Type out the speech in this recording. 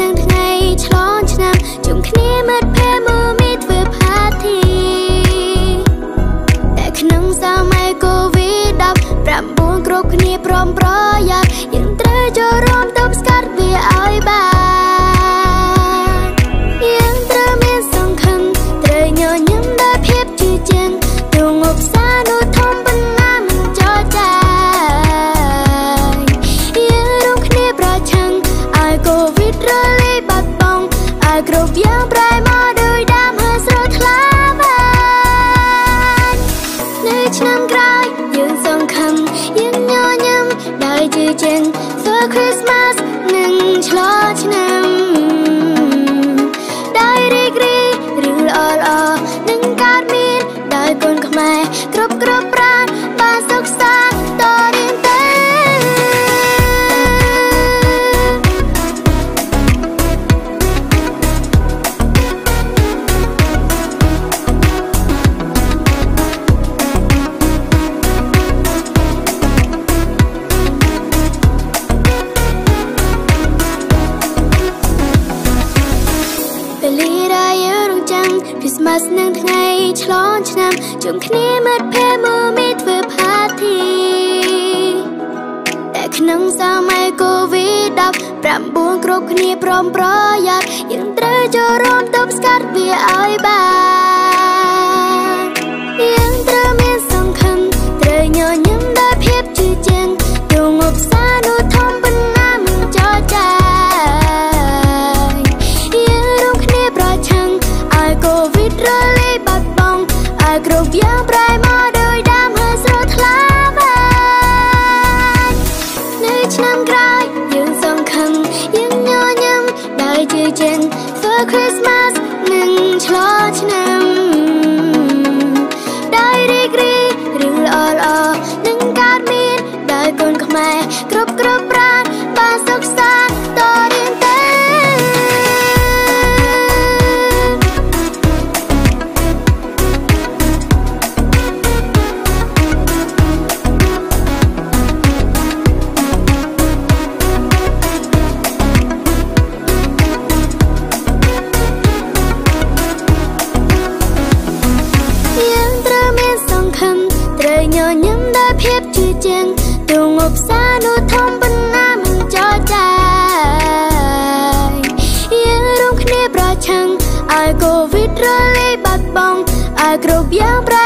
នឹងថ្ងៃឆ្លងឆ្នាំជុំគ្នាមិត្តភ័ក្តិមើលមីធ្វើ party តែក្នុងសម័យ Covid-19 គ្រប់គ្នាព្រមប្រយ័ត្នយើងត្រូវចូលរួមទប់ស្កាត់ ប្រែមកដោយដើមហើយស្រួលថ្លាបាននៅឆ្នាំក្រោយយើងសង្ឃឹមយើងញញឹមដោយជឿជាក់ For Christmas Christmas នឹងថ្ងៃឆ្លងឆ្នាំជុំគ្នាមិត្តភ័ក្តិមកមីធ្វើ party តែក្នុងសម័យ COVID-19 គ្រប់គ្នាព្រមប្រយ័ត្នយើងត្រូវចូលរួមទប់ស្កាត់វាឲ្យបាន for Christmas ជឿជាក់ទងឧបសានោះធំប៉ុណ្ណាមិនចោចាយយើងរួមគ្នាប្រឆាំងឲ្យកូវីដរលាយបាត់បង់ឲ្យគ្រប់យ៉ាងប្រ